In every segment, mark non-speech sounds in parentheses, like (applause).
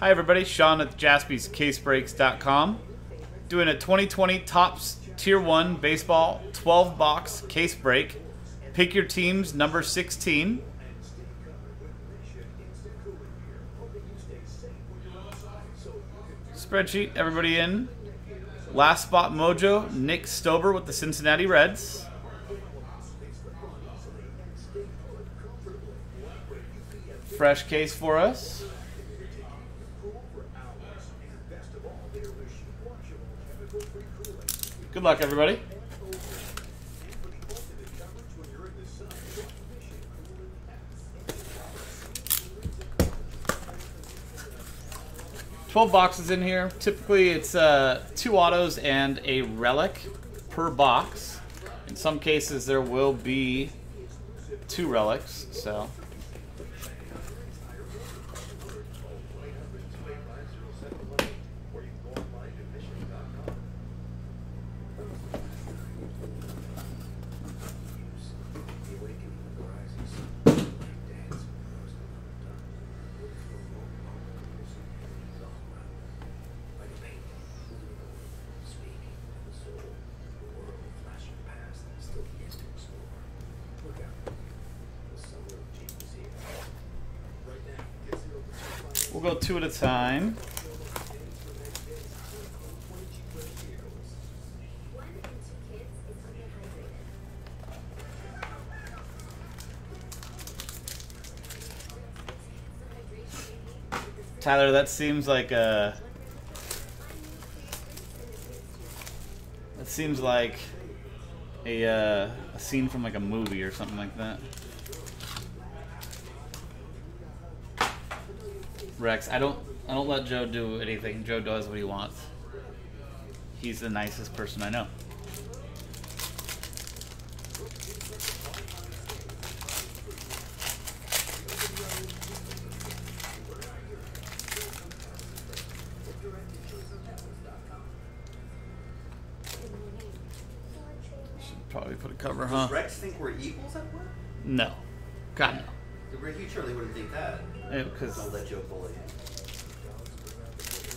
Hi everybody, Sean at jaspyscasebreaks.com. Doing a 2020 Topps Tier 1 Baseball 12 box case break. Pick your teams number 16. Spreadsheet, everybody in. Last spot mojo, Nick Stober with the Cincinnati Reds. Fresh case for us. Good luck, everybody. Twelve boxes in here. Typically, it's uh, two autos and a relic per box. In some cases, there will be two relics. So. Two at a time. Tyler, that seems like a. That seems like a, uh, a scene from like a movie or something like that. Rex, I don't I don't let Joe do anything. Joe does what he wants. He's the nicest person I know. Should probably put a cover, huh? Rex think we're equals at work? No. God no. He surely wouldn't think that. Because Don't let Joe bully. It's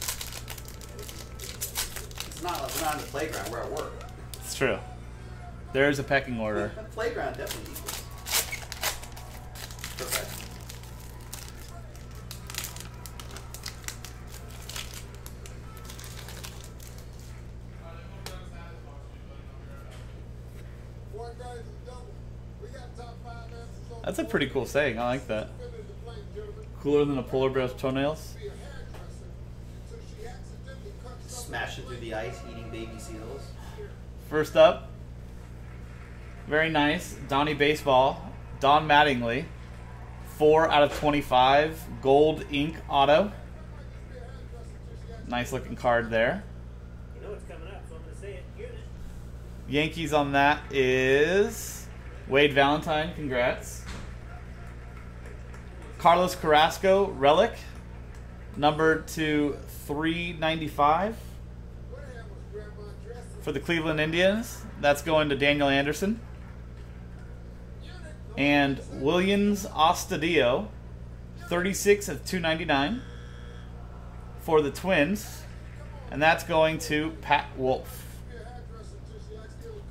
not like we're not on the playground, we're at work. it's true. There is a pecking order. (laughs) The playground definitely equals. Perfect. That's a pretty cool saying. I like that. Cooler than a polar bear's toenails. Smashing through the ice, eating baby seals. First up, very nice. Donnie Baseball, Don Mattingly. 4 out of 25. Gold ink auto. Nice looking card there. You know it's coming up, so I'm going to say it. Unit. Yankees on that is Wade Valentine. Congrats. Carlos Carrasco, relic, numbered to 395 for the Cleveland Indians. That's going to Daniel Anderson. And Williams Astudillo, 36 of 299 for the Twins. And that's going to Pat Wolf.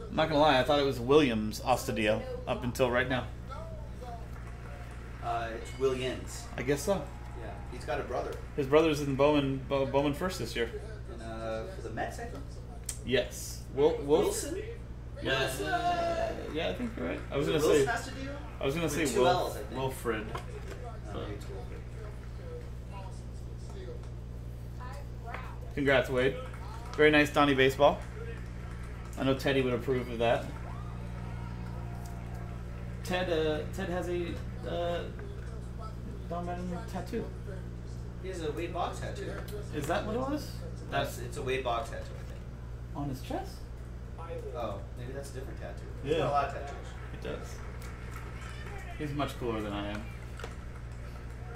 I'm not gonna lie, I thought it was Williams Astudillo up until right now. Uh, it's Williams. I guess so. Yeah, he's got a brother. His brother's in Bowman Bow, Bowman first this year. And, uh, for the Mets, I think. Yes. Will, Will, Wilson? Yeah, yeah, I think you're right. I was gonna Wilson say. has to do? I was gonna With say two Will, L's, I think. Wilfred. Oh. Congrats, Wade. Very nice Donnie baseball. I know Teddy would approve of that. Ted, uh, Ted has a uh, Don Madden tattoo. He has a Wade Boggs tattoo. Is that what it was? That's it's a Wade Boggs tattoo, I think. On his chest? Oh, maybe that's a different tattoo. Yeah. He's got a lot of tattoos. It does. He's much cooler than I am.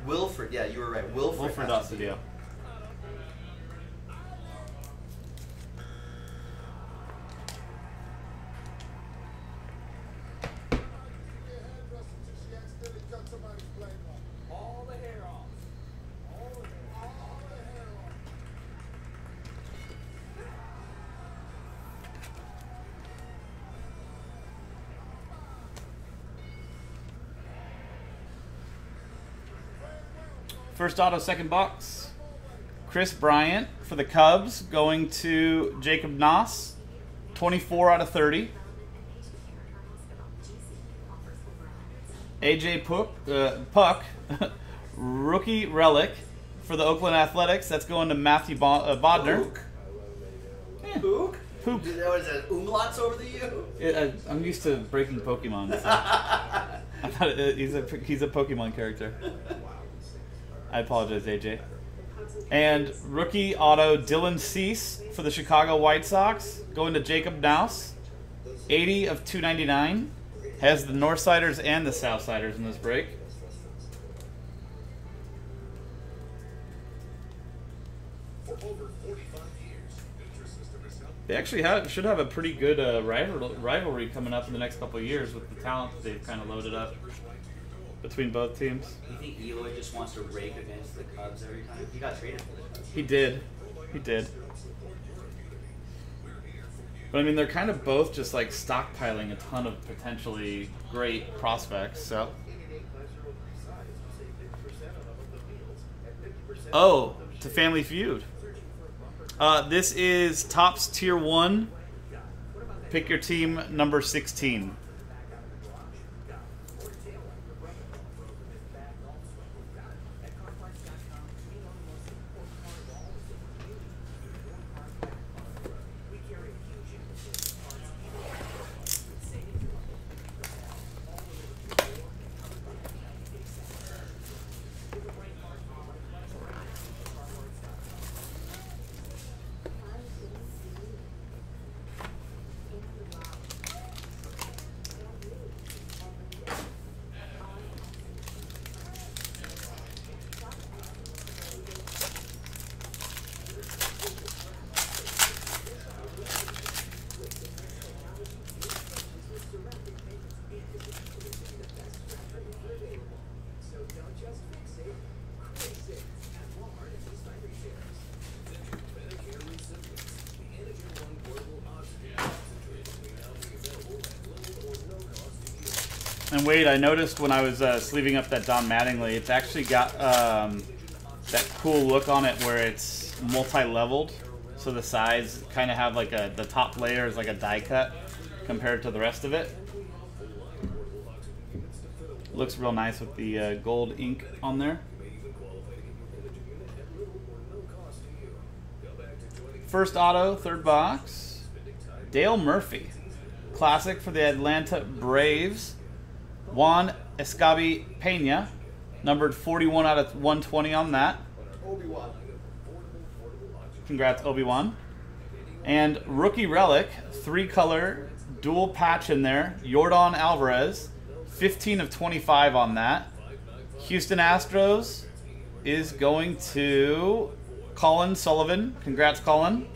Wilfred, yeah, you were right. Wilfred. Wilfred has to be- Astudillo. First auto, second box. Kris Bryant for the Cubs going to Jacob Noss. 24 out of 30. AJ Puk, uh, Puk (laughs) rookie relic for the Oakland Athletics. That's going to Matthew Bo- uh, Bodner. Pook. Yeah. Pook? Pook. Did that was umlauts over the U? It- I- I'm used to breaking Pokemon. so (laughs) it, he's a he's a Pokemon character. (laughs) I apologize, AJ. And rookie auto Dylan Cease for the Chicago White Sox going to Jacob Naus. 80 of 299. Has the Northsiders and the Southsiders in this break. They actually have, should have a pretty good uh, rival, rivalry coming up in the next couple years with the talent that they've kind of loaded up between both teams. You think Eloy just wants to rake against the Cubs every time? He got traded for the Cubs. He did. He did. But I mean, they're kind of both just like stockpiling a ton of potentially great prospects. So. Oh, to Family Feud. Uh, this is Topps Tier 1. Pick your team number 16. And wait, I noticed when I was uh, sleeving up that Don Mattingly, it's actually got um, that cool look on it where it's multi-leveled. So the sides kind of have like a the top layer is like a die cut compared to the rest of it. Looks real nice with the uh, gold ink on there. First auto, third box. Dale Murphy. Classic for the Atlanta Braves. Juan Escabi Pena. Numbered 41 out of 120 on that. Congrats, Obi Wan. And rookie relic, three color, dual patch in there. Yordan Alvarez, 15 of 25 on that. Houston Astros is going to Colin Sullivan. Congrats, Colin.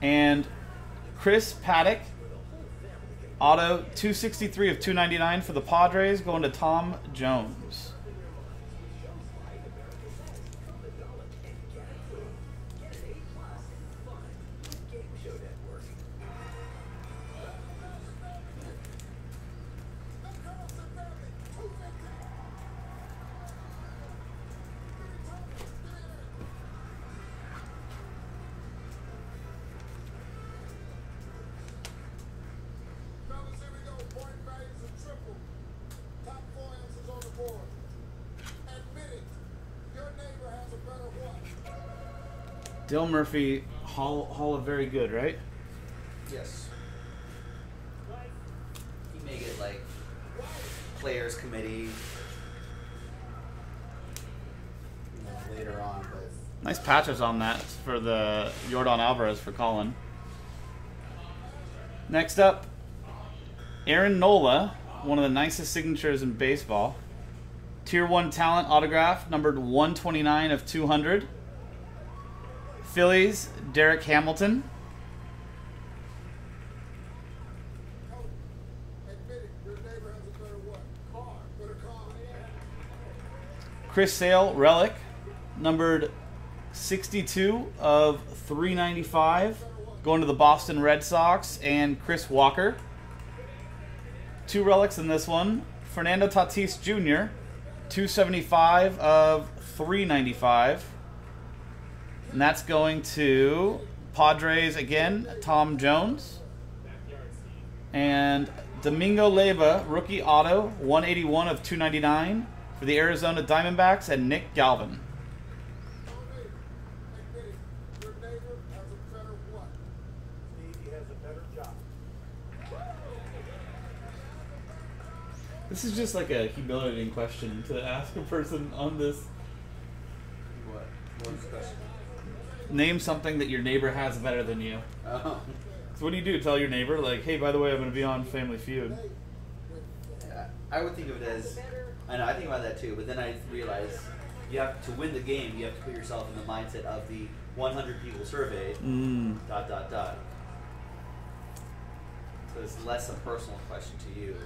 And Chris Paddack, auto 263 of 299 for the Padres, going to Tom Jones. Dale Murphy, Hall, Hall of Very Good, right? Yes. He may get like players committee you know, later on, but Nice patches on that for the Yordan Alvarez for Colin. Next up, Aaron Nola, one of the nicest signatures in baseball. Tier 1 talent autograph, numbered 129 of 200. Phillies, Derek Hamilton. Chris Sale, relic, numbered 62 of 395, going to the Boston Red Sox, and Chris Walker. Two relics in this one. Fernando Tatis Jr., 275 of 395. And that's going to Padres again, Tom Jones. And Domingo Leyba, rookie auto, 181 of 299 for the Arizona Diamondbacks, and Nick Galvin. Admit it. Your neighbor has a better what? Stevie has a better job. This is just like a humiliating question to ask a person on this. What? What's the question? Name something that your neighbor has better than you. Oh. So what do you do? Tell your neighbor, like, hey, by the way, I'm going to be on Family Feud. I would think of it as. I know. I think about that too, but then I realize you have to win the game. You have to put yourself in the mindset of the 100 people surveyed. Mm. Dot dot dot. So it's less a personal question to you,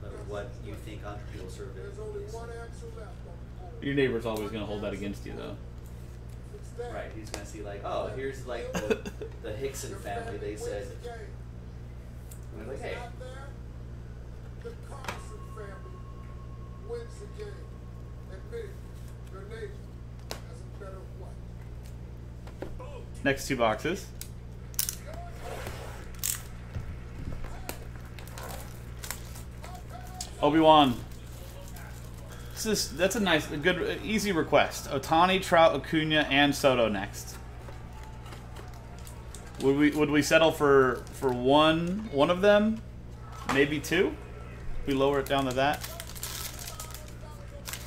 but what you think 100 people surveyed. There's only one answer left on the board. Your neighbor's always going to hold that against you, though. Right. He's gonna see like, oh, here's like the, the Hickson family. They said, and like, hey, the Carson family wins the game. Admit it. Your neighbor has a better what? Next two boxes. Obi Wan. This is that's a nice, a good, easy request. Ohtani, Trout, Acuna, and Soto next. Would we would we settle for for one one of them? Maybe two. We lower it down to that.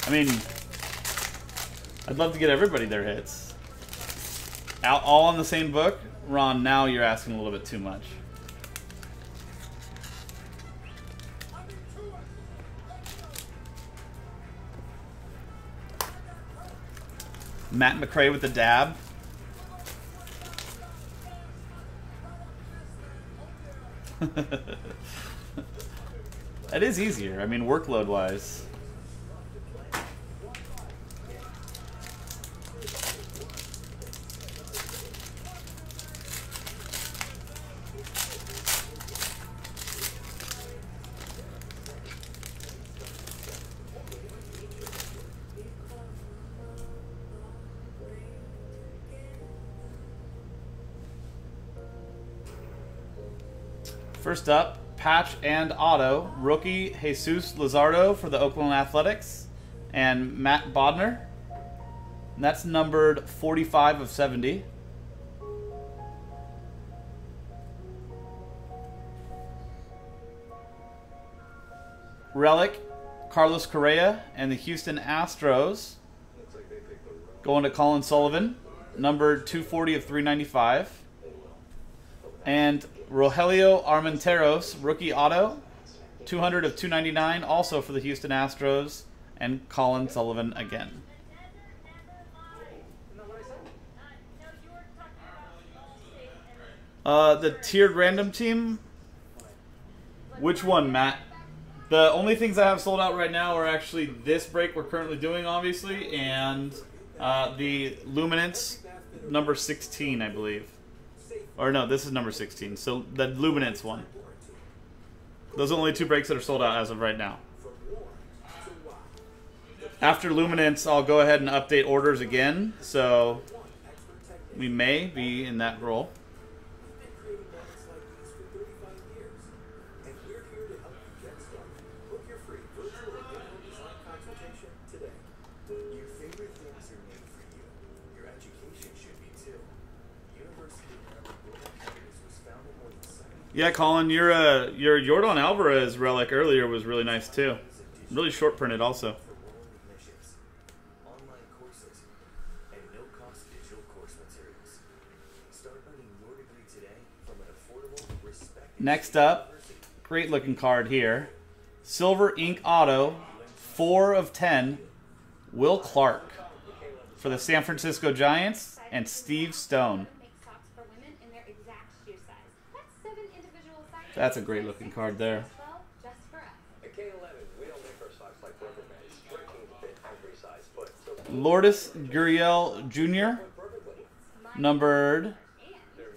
I mean, I'd love to get everybody their hits. Out, all on the same book, Ron. Now you're asking a little bit too much. Matt McRae with the dab. (laughs) that is easier. I mean, workload wise. First up, patch and auto, rookie Jesus Luzardo for the Oakland Athletics, and Matt Bodner. And that's numbered 45 of 70. Relic, Carlos Correa, and the Houston Astros. Going to Colin Sullivan, numbered 240 of 395. And Rogelio Armenteros, rookie auto, 200 of 299, also for the Houston Astros, and Colin Sullivan again. Uh, the tiered random team. Which one, Matt? The only things I have sold out right now are actually this break we're currently doing, obviously, and uh, the Luminance number 16, I believe. Or no, this is number 16. So the Luminance one. Those are only two breaks that are sold out as of right now. After Luminance, I'll go ahead and update orders again. So we may be in that role. We've been creating moments like these for 35 years, and we're here to help you get started. Book your free virtual in-home design consultation today. Your favorite things are made for you. Your education should be too. University of Maryland Global Campus was founded more than 70 Yeah, Colin, your uh, your Yordan Alvarez relic earlier was really nice too. Really short printed also. Next up, great looking card here. Silver Ink Auto, 4 of 10, Will Clark for the San Francisco Giants and Steve Stone. That's a great looking card there. Well, just for us. At K11, we don't make our socks like rubber bands. Breaking fit every size foot. So Lourdes Gurriel Jr., numbered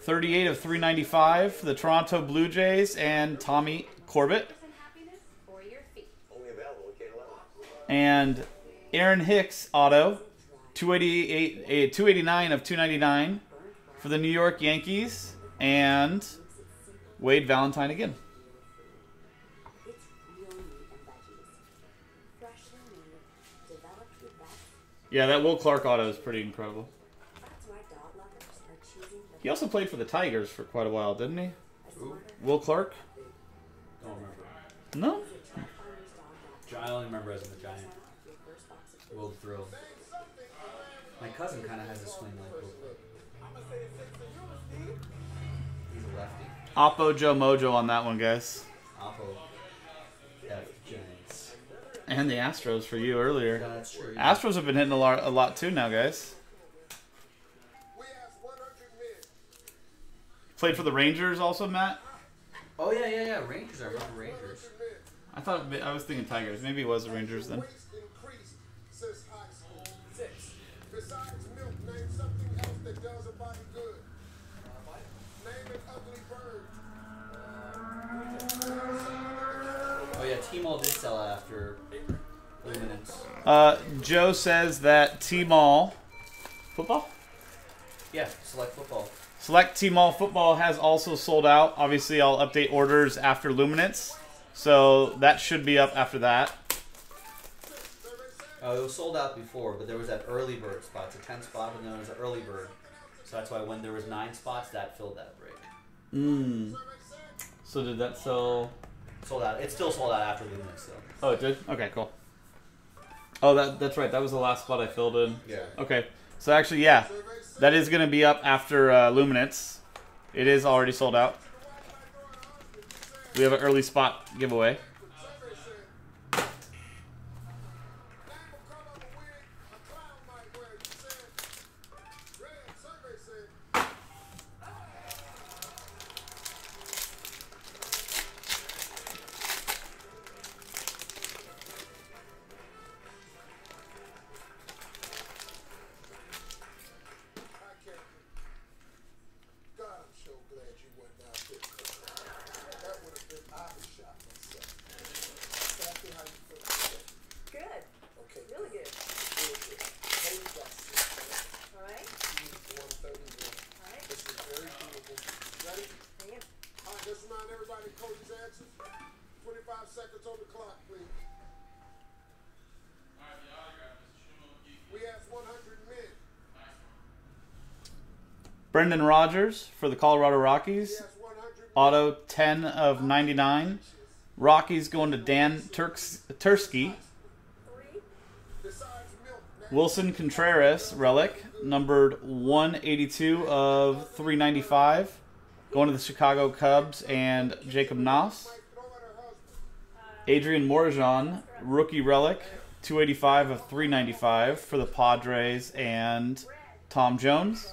38 of 395 for the Toronto Blue Jays and Tommy Corbett. And happiness for your feet. only available at K11. And Aaron Hicks auto, 288, a eh, 289 of 299 for the New York Yankees. And Wade Valentine again. It's real meat and veggies. Freshly made, developed with vets. Yeah, that Will Clark auto is pretty incredible. That's why dog lovers are choosing the He also played for the Tigers for quite a while, didn't he? a smarter Will Clark? Don't remember. No? Jet Farmer's Dog Gi- I only remember as in the giant. Your first box of World Thrill. My cousin kind of has a swing like Will Clark. He's. Oppo Joe Mojo on that one, guys. Oppo. F Giants. And the Astros for you earlier. Yeah, that's true. yeah. Astros have been hitting a lot, a lot too now, guys. We asked 100 men. Played for the Rangers also, Matt. Oh yeah, yeah, yeah. Rangers. I remember Rangers. I thought I was thinking Tigers. Maybe it was the Rangers then. Increased since high school. Six. Besides milk, name something else that does a body good. Name an ugly bird. Oh yeah, T-Mall did sell out after Luminance. Uh, Joe says that T-Mall football, Yeah, select football. select T-Mall football has also sold out. Obviously, I'll update orders after Luminance, so that should be up after that. Oh, it was sold out before, but there was that early bird spot. It's a 10 spot, and then there was an early bird. So that's why when there was nine spots, that filled that break. Mm. So did that sell? Sold out. It still sold out after the Luminance, though. Oh, it did. Okay, cool. Oh, that that's right. That was the last spot I filled in. Yeah. Okay, so actually, yeah, that is going to be up after uh, Luminance. It is already sold out. We have an early spot giveaway. Brendan Rodgers for the Colorado Rockies. Auto 10 of 99. Rockies going to Dan Turks, Tursky. Willson Contreras relic numbered 182 of 395. Going to the Chicago Cubs and Jacob Noss. Adrian Morejon, rookie relic, 285 of 395 for the Padres and Tom Jones.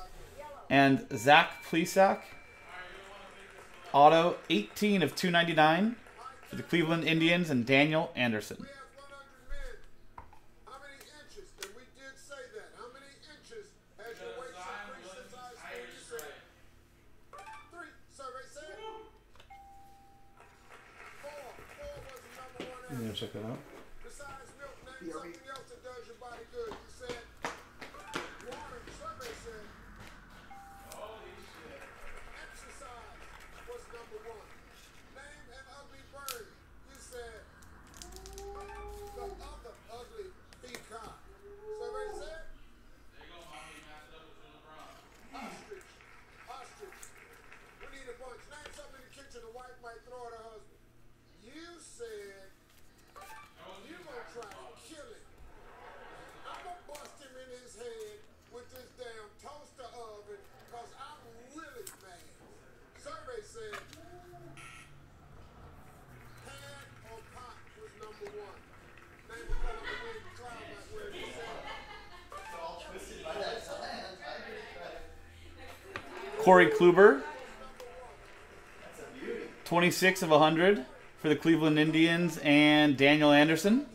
And Zach Plesac, auto 18 of 299 for the Cleveland Indians and Daniel Anderson. We asked one Corey Kluber, 26 of 100 for the Cleveland Indians and Daniel Anderson.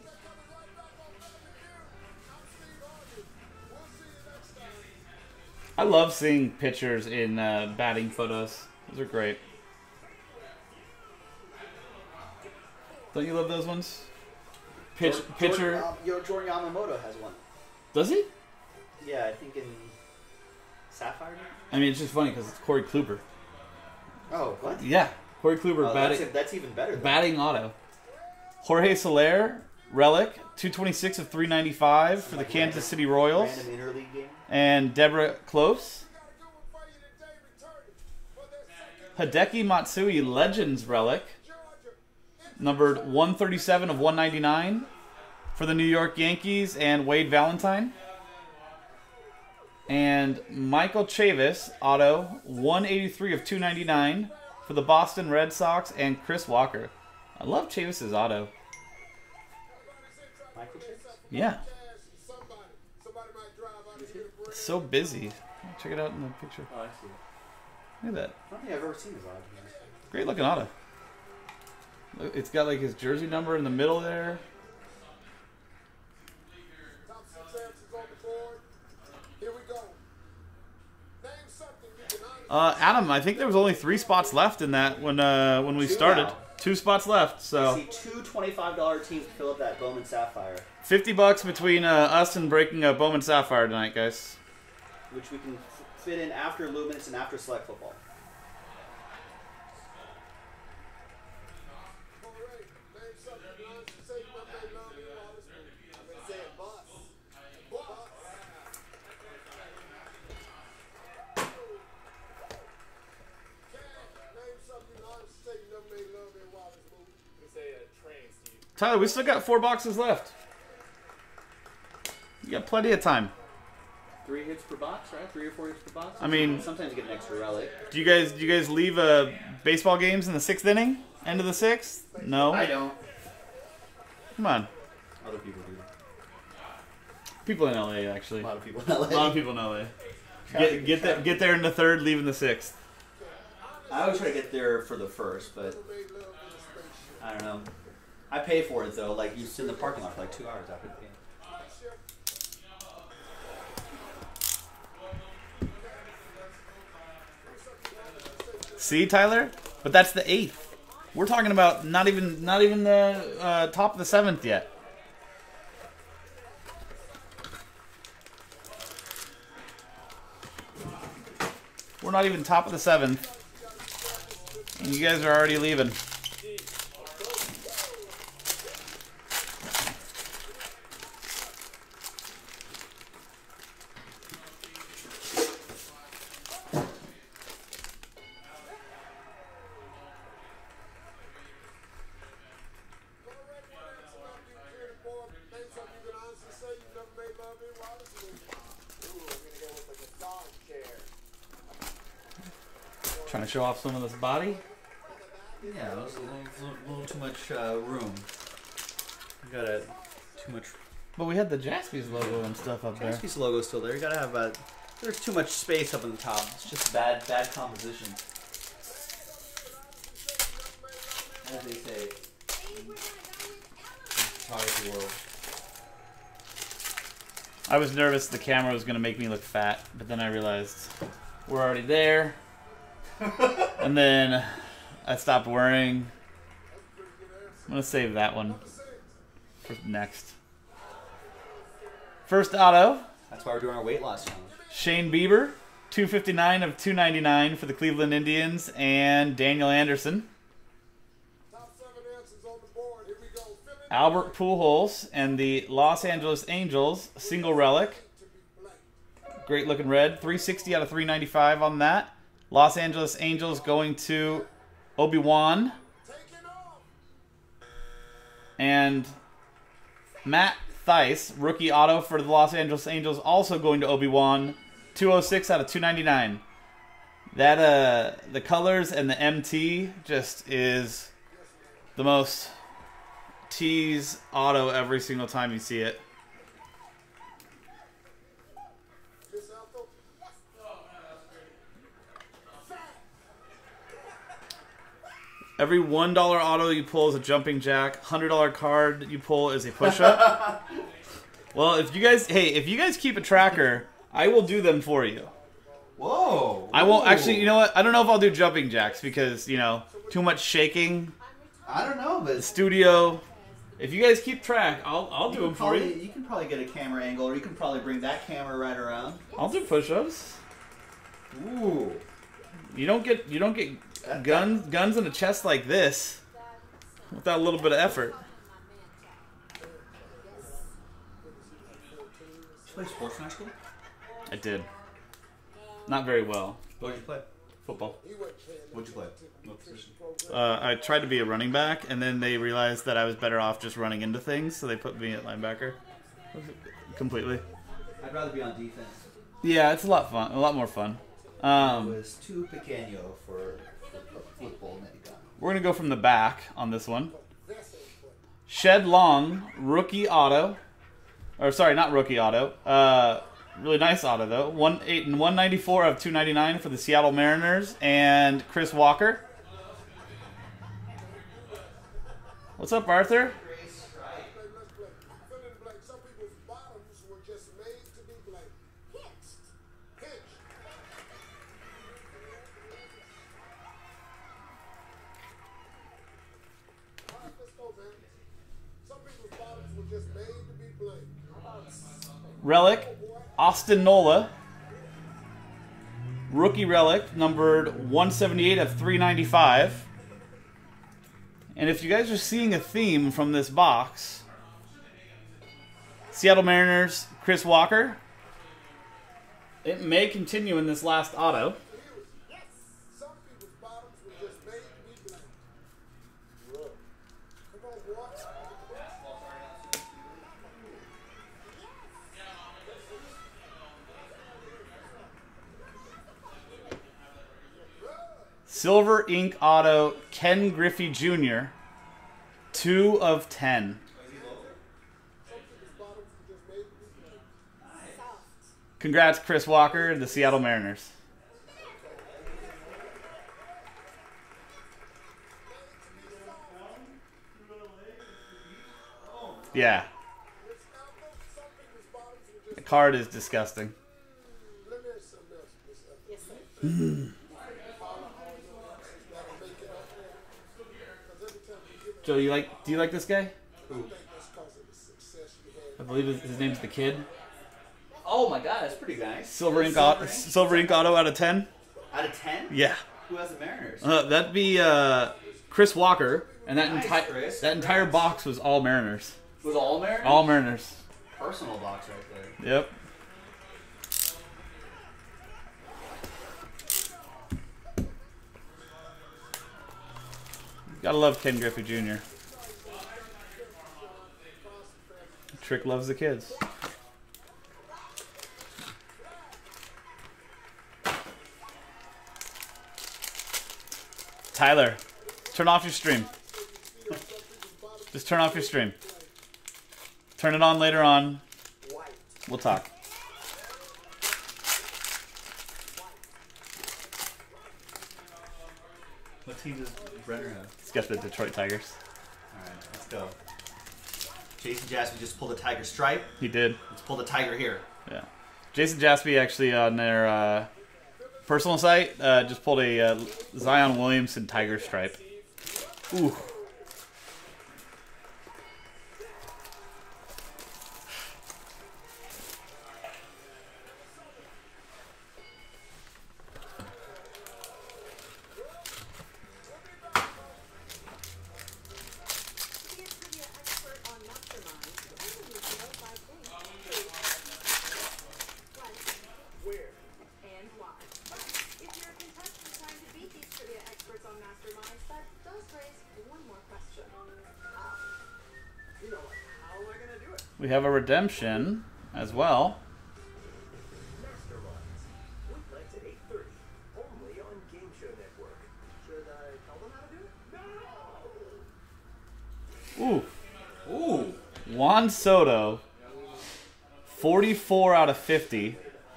I love seeing pictures in uh, batting photos. Those are great. Don't you love those ones? pitch, pitcher. Jordan, Yo- Jordan Yamamoto has one. Does he? Yeah, I think in Sapphire. I mean, it's just funny because it's Corey Kluber. Oh, what? Yeah, Corey Kluber Oh, batting that's, that's even better. Then. batting auto. Jorge Soler relic 226 of 395 for the Kansas City Royals, Random interleague game. and Deborah Close. Got a good one for you today, returning. For their second Hideki Matsui Legends relic numbered 137 of 199 for the New York Yankees and Wade Valentine. And Michael Chavis, auto, 183 of 299 for the Boston Red Sox and Chris Walker. I love Chavis's auto. Michael. Yeah, Cash and somebody. Somebody might drive out and get a break. it's so busy. Check it out in the picture. Oh, I see. it. Look at that. I don't think I've ever seen his auto. Great looking auto. It's got like his jersey number in the middle there. Top six answers on the board. Here we go. Name something you can honestly Uh, Adam, I think there was only three spots left in that when uh, when we Two started. now. Two spots left, I so see two $25 teams to fill up that Bowman Sapphire, fifty bucks between uh, us and breaking a Bowman Sapphire tonight, guys. which we can fit in after Luminance and after Select Football. All right. Name something you can honestly say you never made love in while this movie. I've been saying bus. Bus. Cash. Name something you can honestly say you never made love in while this movie. We say a train, Steve. Tyler, we still got four boxes left. You got plenty of time. Three hits per box, right? Three or four hits per box. I mean- sometimes you get an extra relic. Do you guys do you guys leave uh, baseball games in the sixth inning? End of the sixth? No. I don't. Come on. Other people do. People in LA actually. A lot of people. in LA. A lot of people in LA. Get get there get there in the third, leave in the sixth. I always try to get there for the first, but Made love in a spaceship. I don't know. I pay for it though. Like you sit in the parking lot for like two hours after the game. See, Tyler? But that's the eighth. We're talking about not even not even the uh, top of the seventh yet. We're not even top of the seventh. And you guys are already leaving. Show off some of this body. Yeah, it was a little, little, little too much uh, room. You got a too much. But we had the Jaspy's logo and stuff up there. Jaspy's logo's still there. You gotta have a. There's too much space up in the top. It's just bad, bad composition. As they say, in the photography world. I was nervous the camera was going to make me look fat, but then I realized we're already there. And then I stopped worrying. I'm going to save that one for next. First auto, That's why we're doing our weight loss challenge. Shane Bieber, 259 of 299 for the Cleveland Indians, and Daniel Anderson. Top seven answers on the board. Here we go. Fill in Albert Pujols and the Los Angeles Angels, single relic. to be blank. Great looking red. 360 out of 395 on that. Los Angeles Angels going to Obi Wan and Matt Thaiss, rookie auto for the Los Angeles Angels, also going to Obi Wan. 206 out of 299. That uh, the colors and the MT just is the most tease auto every single time you see it. Every one dollar auto you pull is a jumping jack. Hundred dollar card you pull is a push up. (laughs) well, if you guys, hey, if you guys keep a tracker, I will do them for you. Whoa! I won't actually. You know what? I don't know if I'll do jumping jacks because you know too much shaking. I don't know, but Studio. If you guys keep track, I'll I'll do them can for you. you can probably get a camera angle, or you can probably bring that camera right around. I'll do push-ups. Ooh. You don't get you don't get guns guns in a chest like this without a little bit of effort. Play sports in high school? I did. Not very well. What did you play? Football. What'd you play? What position? Uh, I tried to be a running back, and then they realized that I was better off just running into things, so they put me at linebacker. Completely. I'd rather be on defense. Yeah, it's a lot fun. A lot more fun. Um, was too pequeño for, we're gonna go from the back on this one. Shed Long, rookie auto, or sorry, not rookie auto. Uh, really nice auto though. One eight and one ninety four of two ninety nine for the Seattle Mariners and Chris Walker. What's up, Arthur? Hey, let's play. Fill in the blank. Some people's bottoms were just made to be blank. Hitched. Pinch. All right, let's go, man. Some people's bottoms were just made to be blank. Relic, Austin Nola. Rookie relic, numbered 178 of 395. And if you guys are seeing a theme from this box, Seattle Mariners, Chris Walker. It may continue in this last auto. Silver Ink Auto, Ken Griffey Jr. 2 of 10. Congrats, Chris Walker, the Seattle Mariners. Yeah, Some people's bottoms were just the card is disgusting (laughs) me ask you something else, Miss Evans. Yes, sir. Follow all your answers that'll make it up there. 'Cause every time you give it, Joe, you like? Do you like this guy? I think that's 'cause of the success you I believe his, his name's the Kid. Oh my god, that's pretty nice. Silver Ink Auto, Silver Ink Auto out of ten. Out of 10? Yeah, Who has the Mariners? uh, that'd be uh, Chris Walker, and that Nice, entire Chris. that entire box was all Mariners. Was all Mariners? All Mariners. Personal box right there. Yep. Gotta love Ken Griffey Jr. Trick loves the kids. Tyler, turn off your stream. Just turn off your stream. Turn it on later on. We'll talk. Does Brenner have? He's got the Detroit Tigers. Alright, let's go. Jason Jaspy just pulled a tiger stripe. He did. Let's pull the tiger here. Yeah. Jason Jaspy actually on their uh, personal site uh, just pulled a uh, Zion Williamson Tiger stripe. Ooh. We have a redemption as well. Masterminds. Weeknights at 8.30. Only on Game Show Network. Should I tell them how to do it? No! Ooh. Ooh. Juan Soto, 44 out of 50,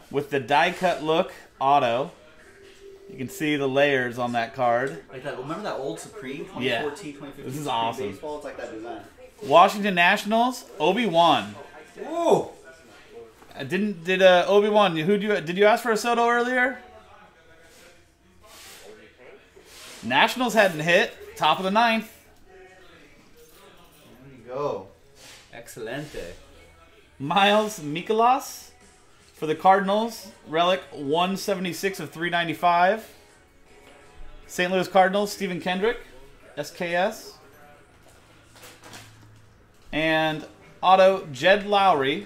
with the die cut look auto. You can see the layers on that card. Like that. Remember that old Supreme 2014, Yeah. 2015 This is awesome. baseball? It's like that design. Washington Nationals, Obi Wan. Ooh. I Didn't did uh, Obi Wan? Who do you did you ask for a Soto earlier? Nationals hadn't hit top of the ninth. There you go. Excelente. Miles Mikolas for the Cardinals. Relic 176 of 395. St. Louis Cardinals, Stephen Kendrick, SKS. And auto Jed Lowrie,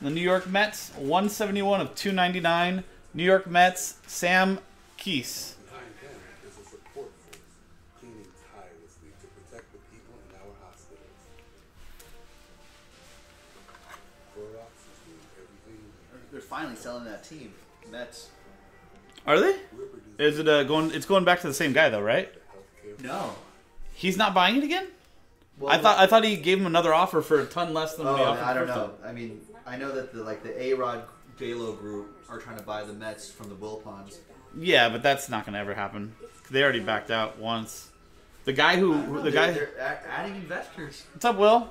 the New York Mets, 171 of 299. New York Mets, Sam Keese. Behind them is a support force, cleaning tirelessly to protect the people in our hospitals. Clorox is doing everything we They're finally selling that team. Mets. Are they? Is it uh, going? It's going back to the same guy though, right? No. He's not buying it again. Well, I thought I thought he gave him another offer for a ton less than Oh, what he offered. I don't know. time. I mean, I know that the like the A Rod J Lo group are trying to buy the Mets from the Wilpons. Yeah, but that's not going to ever happen. They already backed out once. The guy who the guy. They're, adding investors. What's up, Will?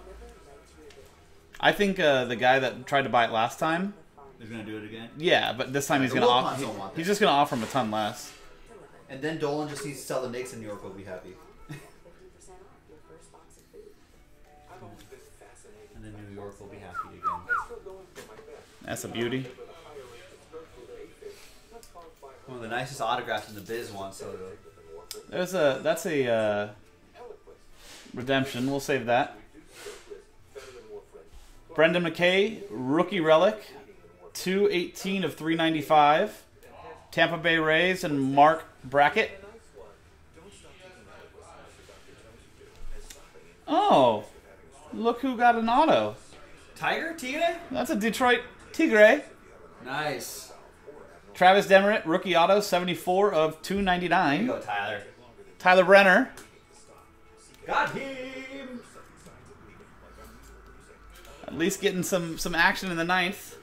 I think uh, the guy that tried to buy it last time. They're gonna do it again. Yeah, but this time he's going to offer. don't He's just going to offer him a ton less. And then Dolan just needs to sell the Knicks in New York. We'll be happy. That's a beauty. With a higher rated Berkeley aphid, let's call it 500 One of the nicest autographs in the biz wants Soto. There's a that's a uh, redemption. We'll save that. Brendan McKay, rookie relic, two eighteen of three ninety five. Tampa Bay Rays and Mark Brackett. Oh, look who got an auto. Tiger Tigre. That's a Detroit Tigre. Nice. Travis Demeritte, rookie auto, 74 of There you 299. go, Tyler. Tyler Brenner, Got him. at least getting some, some action in the ninth.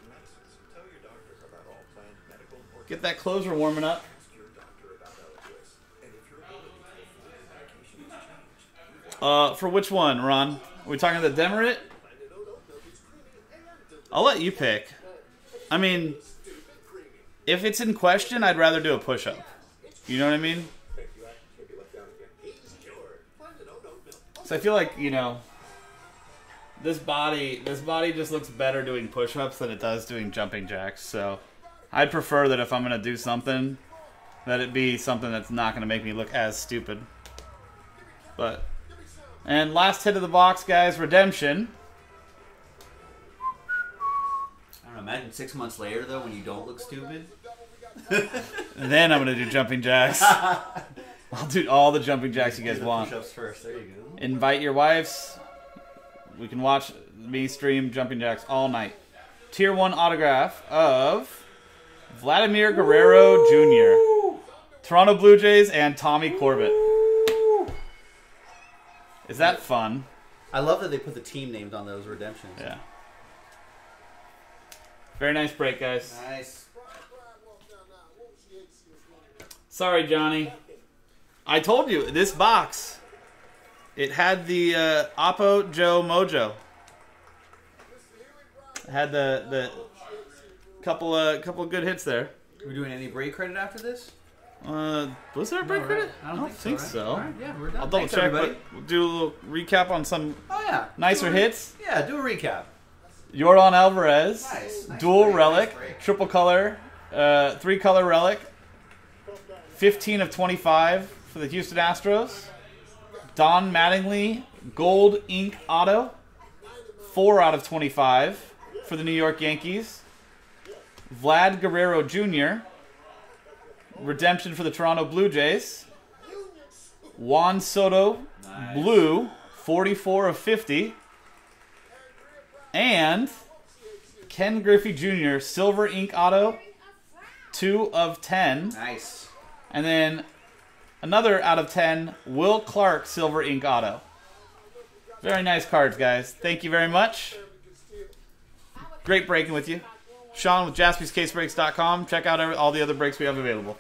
Get that closer warming up. Uh, for which one, Ron? Are we talking the Demeritte? I'll let you pick. I mean, if it's in question, I'd rather do a push up. You know what I mean? So I feel like you know, this body, this body just looks better doing push ups than it does doing jumping jacks. So I'd prefer that if I'm gonna do something, that it be something that's not gonna make me look as stupid. But and last hit of the box, guys, redemption. Imagine six months later though, when you don't look stupid. And then I'm gonna do jumping jacks. (laughs) I'll do all the jumping jacks you guys the want. Push-ups first. There you go. Invite your wives. We can watch me stream jumping jacks all night. Tier one autograph of Vladimir Guerrero Jr. Toronto Blue Jays and Tommy Corbett. Is that fun? I love that they put the team names on those redemptions. Yeah. Very nice break, guys. Nice. Sorry, Johnny. I told you this box. It had the uh, Oppo Joe Mojo. It had the the couple uh, couple of good hits there. Are we doing any break credit after this? Uh, was there a break No, credit? right? I don't, think, so. right? All right, yeah, we're done. I'll double Thanks, check, everybody. but we'll do a little recap on some Oh yeah. nicer Do a re- hits. Yeah, do a recap. Yordan Alvarez, Nice, nice dual break, relic, nice triple color, uh, three color relic, 15 of 25 for the Houston Astros. Don Mattingly, gold ink auto, 4 out of 25 for the New York Yankees. Vlad Guerrero Jr., redemption for the Toronto Blue Jays. Juan Soto, blue, 44 of 50. And Ken Griffey Jr., silver ink auto, 2 of 10. Nice. And then another out of 10, Will Clark, silver ink auto. Very nice cards, guys. Thank you very much. Great breaking with you. Sean with jaspyscasebreaks.com. Check out all the other breaks we have available.